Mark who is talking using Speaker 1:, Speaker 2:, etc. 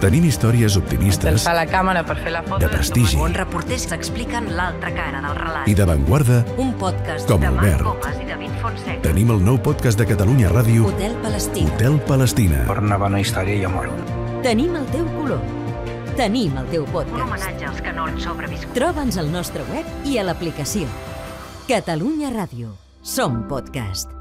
Speaker 1: Tenim històries optimistes...
Speaker 2: D'agafar la càmera per fer la foto...
Speaker 1: De prestigi...
Speaker 3: On reporters s'expliquen l'altra cara del relat.
Speaker 1: I d'avantguarda...
Speaker 3: Un podcast
Speaker 1: com
Speaker 3: de Marc Comas i David Fonseca.
Speaker 1: Tenim el nou podcast de Catalunya Ràdio...
Speaker 3: Hotel Palestina.
Speaker 1: Hotel Palestina.
Speaker 4: Per una bona història jo moro.
Speaker 5: Tenim el teu color. Tenim el teu podcast.
Speaker 3: Un homenatge als que no han sobreviscut.
Speaker 5: Troba'ns al nostre web i a l'aplicació. Catalunya Ràdio. Som podcast.